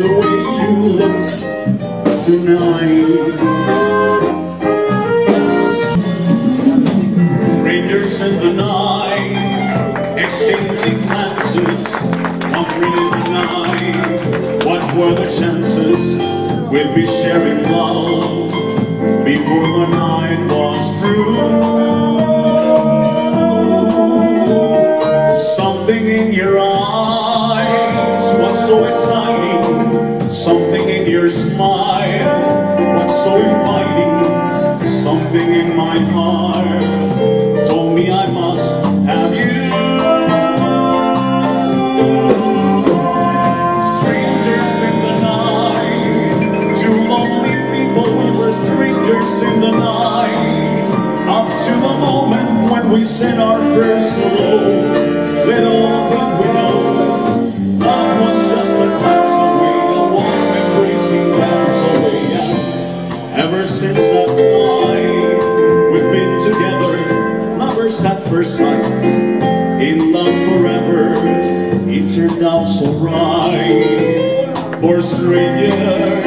the way you look tonight we send our prayers to Lord. Let all that we know, love was just a glance away, a warm embracing glance away. Ever since that night, we've been together, lovers at first sight, in love forever. It turned out so right for strangers.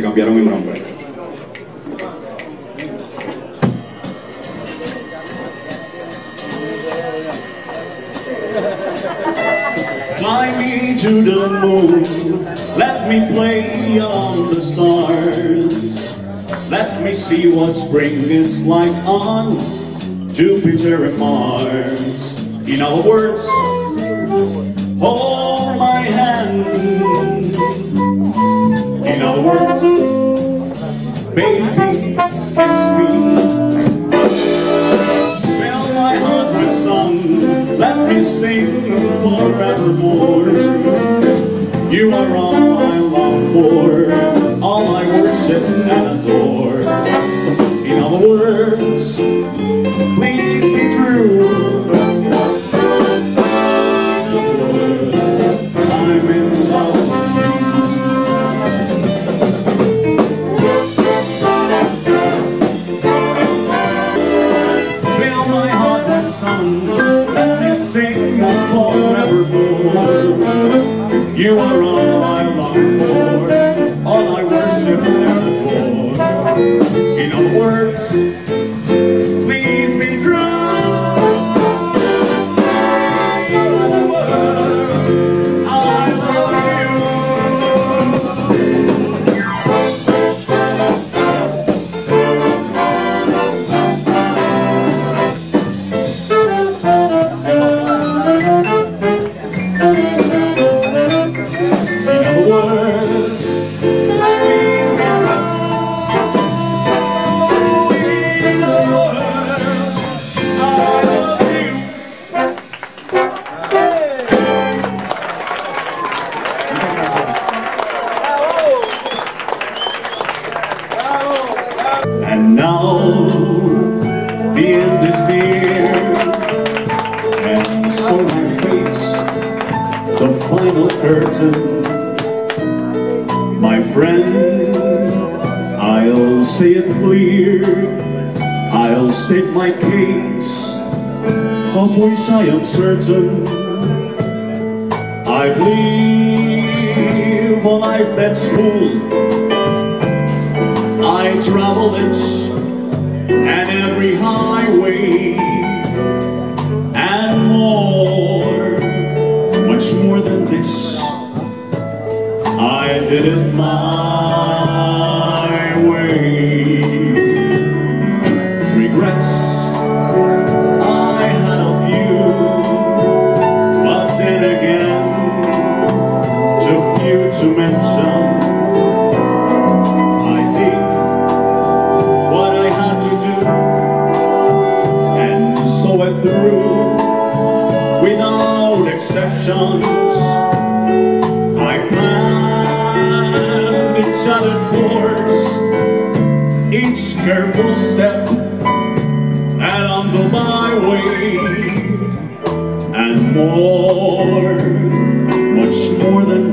le cambiaron el nombre. Fly me to the moon, let me play on the stars. Let me see what spring is like on Jupiter and Mars. In other words, hold Bem-vindo. The final curtain. My friend, I'll say it clear, I'll state my case, of which I am certain. I live a life that's full, I travel it, and every highway Oh.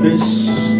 this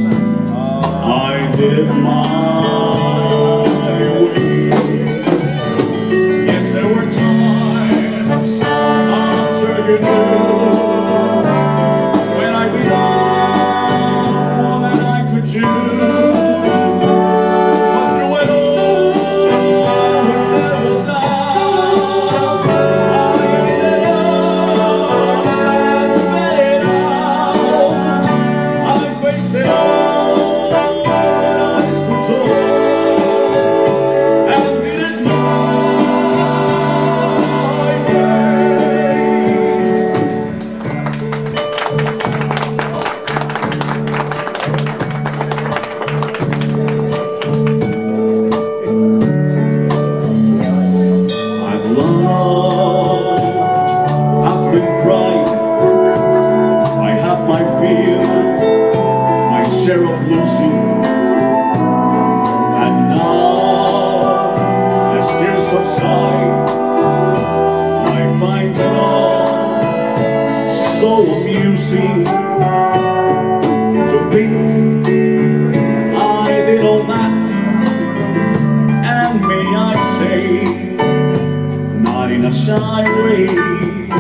sunshine rain.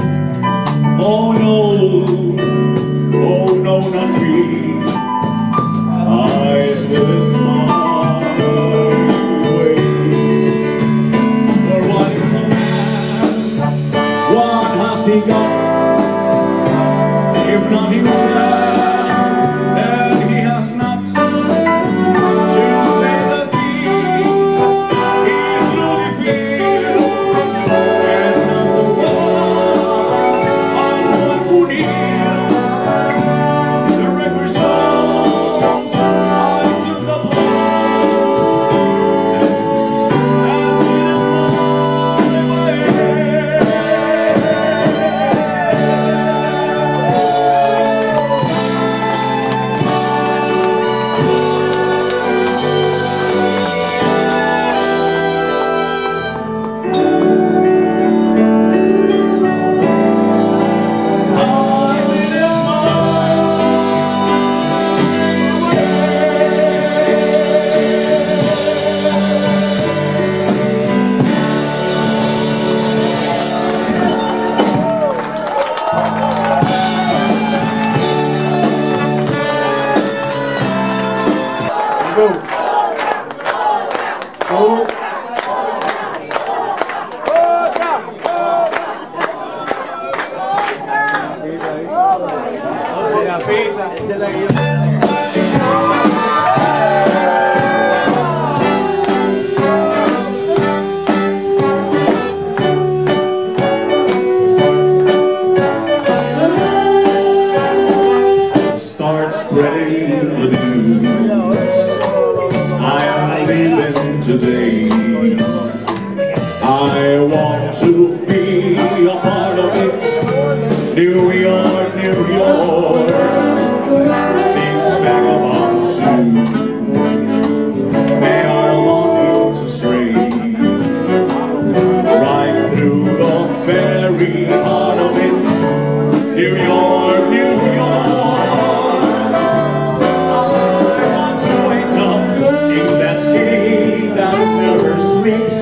Oh no, oh no, not me. I live my way. For what is a man? What has he got? If not himself. Start spreading the news. I am leaving never